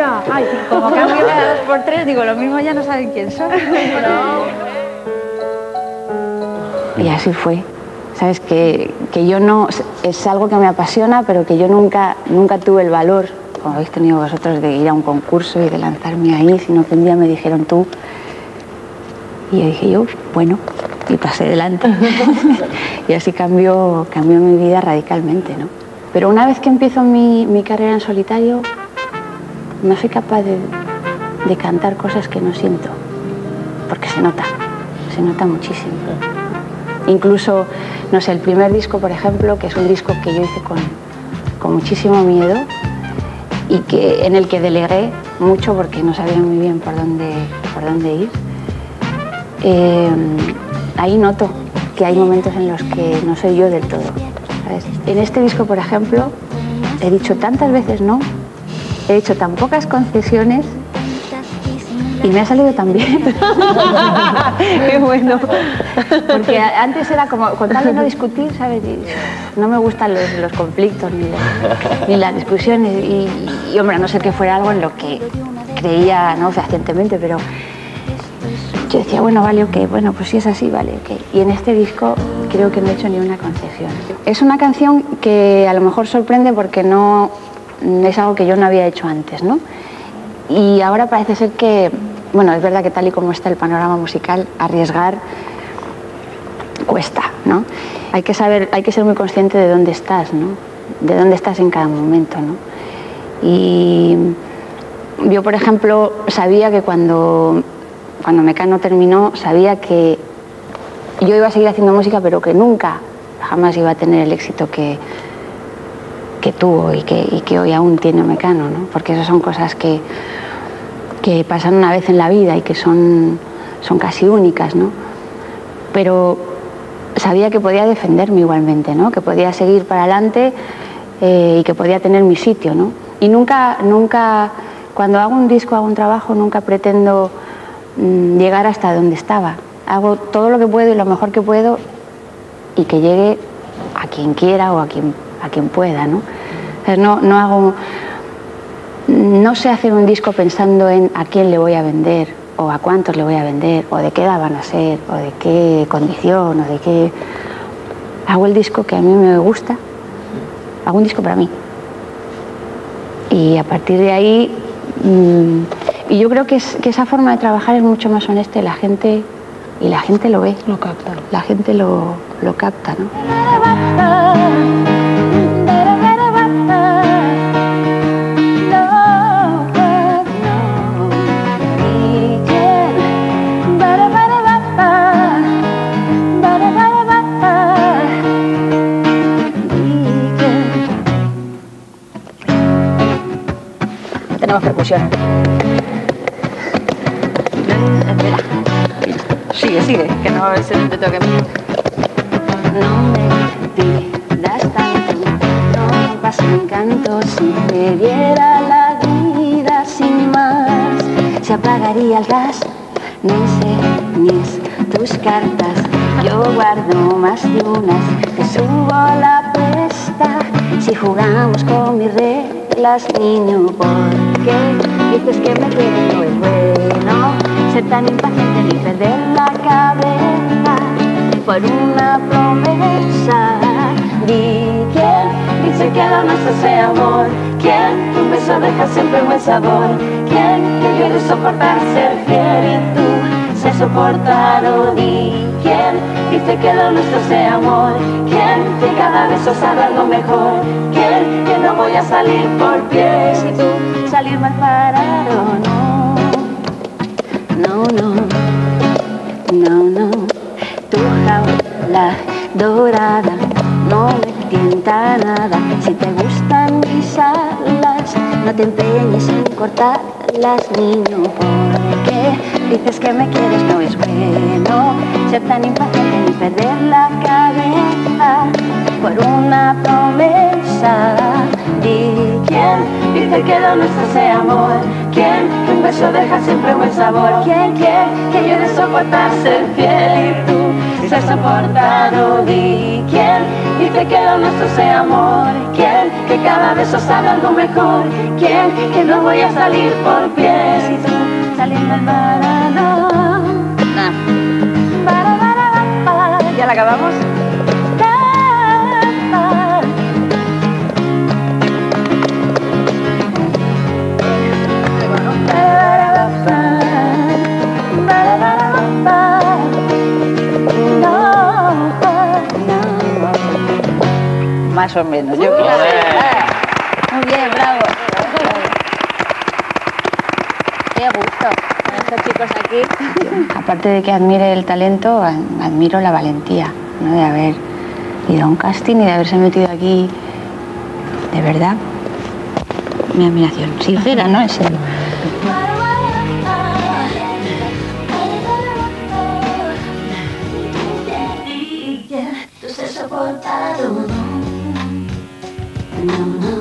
Ay, Como cambio cada dos por tres, digo, lo mismo ya no saben quién soy. Y así fue. Sabes que, que yo no, es algo que me apasiona, pero que yo nunca, nunca tuve el valor, como habéis tenido vosotros, de ir a un concurso y de lanzarme ahí, sino que un día me dijeron tú. Y yo dije yo, bueno, y pasé delante. y así cambió, cambió mi vida radicalmente, ¿no? Pero una vez que empiezo mi, mi carrera en solitario, no soy capaz de, de cantar cosas que no siento, porque se nota, se nota muchísimo. Incluso, no sé, el primer disco, por ejemplo, que es un disco que yo hice con, con muchísimo miedo y que, en el que delegué mucho porque no sabía muy bien por dónde, por dónde ir, eh, ahí noto que hay momentos en los que no soy yo del todo. En este disco, por ejemplo, he dicho tantas veces no, he hecho tan pocas concesiones y me ha salido tan bien. Qué bueno. Porque antes era como, con tal de no discutir, ¿sabes? No me gustan los, conflictos ni, las- discusiones. Y, y, hombre, a no ser que fuera algo en lo que creía, ¿no? Fehacientemente, pero yo decía, bueno, vale, ok, bueno, pues si es así, vale, ok. Y en este disco creo que no he hecho ni una concesión. Es una canción que a lo mejor sorprende porque no es algo que yo no había hecho antes, ¿no? Y ahora parece ser que, bueno, es verdad que tal y como está el panorama musical, arriesgar cuesta, ¿no? Hay que saber, hay que ser muy consciente de dónde estás, ¿no? De dónde estás en cada momento, ¿no? Y yo, por ejemplo, sabía que cuando, cuando Mecano terminó, sabía que yo iba a seguir haciendo música, pero que nunca, jamás iba a tener el éxito que, que tuvo y que, y que hoy aún tiene Mecano, ¿no? Porque esas son cosas que, que pasan una vez en la vida y que son, son casi únicas, ¿no? Pero sabía que podía defenderme igualmente, ¿no? Que podía seguir para adelante eh, y que podía tener mi sitio, ¿no? Y nunca, nunca, cuando hago un disco, hago un trabajo, nunca pretendo mm, llegar hasta donde estaba. Hago todo lo que puedo y lo mejor que puedo y que llegue a quien quiera o a quien, a quien pueda, ¿no? No, no hago, no sé hacer un disco pensando en a quién le voy a vender o a cuántos le voy a vender o de qué edad van a ser o de qué condición o de qué... Hago el disco que a mí me gusta, hago un disco para mí. Y a partir de ahí, mm, y yo creo que, es- que esa forma de trabajar es mucho más honesta y la gente, y la gente lo ve, Lo capta. la gente lo, lo capta, ¿no? Tenemos percusión. Sigue, sigue, que no se te toque. No me pidas tanto, no pasa encanto si me diera la vida sin más. Se apagaría el gas, no enseñes tus cartas. Yo guardo más de unas, te subo la apuesta. Si jugamos con mis reglas, niño, ¿por dices que me quieres? No es bueno ser tan impaciente ni perder la cabeza por una promesa. Di quién dice que lo nuestro sea amor. Quién un beso deja siempre buen sabor. Quién que yo de soportar ser fiel y tú sé soportar o di. Quién dice que lo nuestro sea amor. Quién que cada beso sabe algo mejor. Quién que no voy a salir por pies y tú salir mal parado. No, no, no. No, no, tu jaula dorada no me tienta nada. Si te gustan mis alas, no te empeñes en cortarlas, niño. Porque dices que me quieres, no es bueno ser tan impaciente ni perder la cabeza por una promesa. Di quién dice que lo nuestro sea amor. ¿Quién que un beso deja siempre buen sabor? ¿Quién quiere que yo de soportar ser fiel y tú se soporta di quién dice que lo nuestro sea amor, quién que cada beso sabe algo mejor, quién que no voy a salir por pies y tú saliendo al Más o menos, yo creo. Muy bien, bravo. Qué gusto con estos chicos aquí. Aparte de que admire el talento, admiro la valentía ¿no? de haber ido a un casting y de haberse metido aquí. De verdad, mi admiración. Sincera, ¿no? En serio. Se soporta todo. No, no.